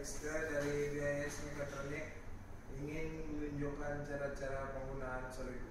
ekstra dari BIS Mekatronik ingin menunjukkan cara-cara penggunaan solid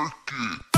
like it.